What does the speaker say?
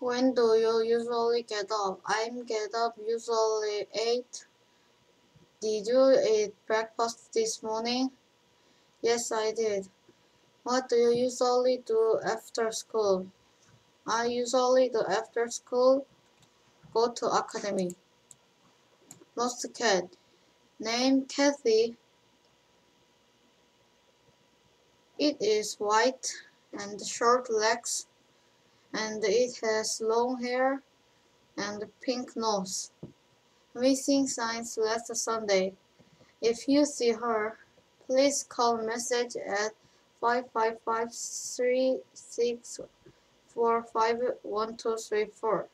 When do you usually get up? I'm get up usually 8. Did you eat breakfast this morning? Yes, I did. What do you usually do after school? I usually do after school go to academy. Lost cat. Name Kathy. It is white and short legs and it has long hair and pink nose. Missing signs last Sunday. If you see her, please call message at 555 364 1234.